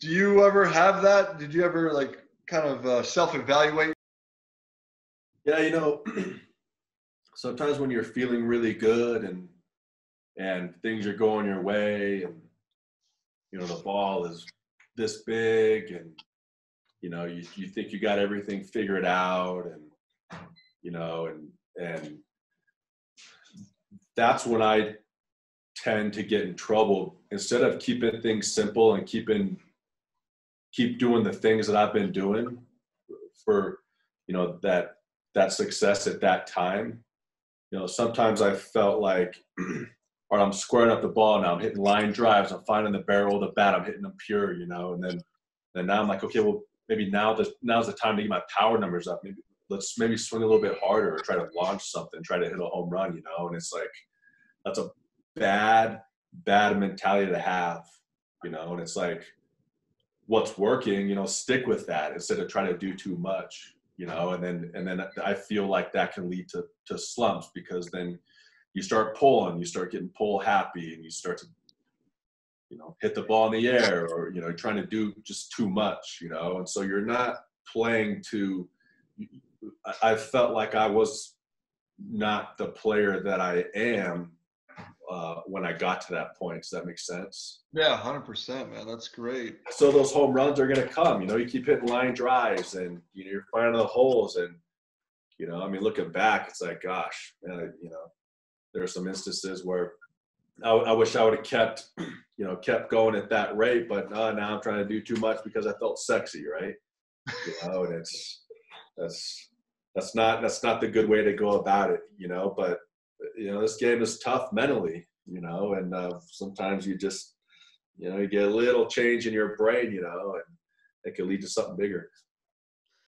do you ever have that? Did you ever like kind of uh, self-evaluate? Yeah, you know, sometimes when you're feeling really good and and things are going your way and you know the ball is this big and you know you, you think you got everything figured out and you know and and that's when i tend to get in trouble instead of keeping things simple and keeping keep doing the things that i've been doing for you know that that success at that time you know sometimes i felt like or I'm squaring up the ball now. I'm hitting line drives. I'm finding the barrel of the bat. I'm hitting them pure, you know. And then, then now I'm like, okay, well, maybe now the now's the time to get my power numbers up. Maybe let's maybe swing a little bit harder or try to launch something, try to hit a home run, you know. And it's like that's a bad, bad mentality to have, you know. And it's like what's working, you know, stick with that instead of trying to do too much, you know. And then and then I feel like that can lead to to slumps because then you start pulling, you start getting pull happy, and you start to, you know, hit the ball in the air, or you know, trying to do just too much, you know, and so you're not playing to. I felt like I was not the player that I am when I got to that point. Does that make sense? Yeah, hundred percent, man. That's great. So those home runs are going to come. You know, you keep hitting line drives, and you know, you're finding the holes, and you know, I mean, looking back, it's like, gosh, man, you know, there are some instances where I, I wish I would have kept, you know, kept going at that rate, but uh, now I'm trying to do too much because I felt sexy, right? You know, and it's that's that's not that's not the good way to go about it, you know. But you know, this game is tough mentally, you know, and uh, sometimes you just, you know, you get a little change in your brain, you know, and it could lead to something bigger.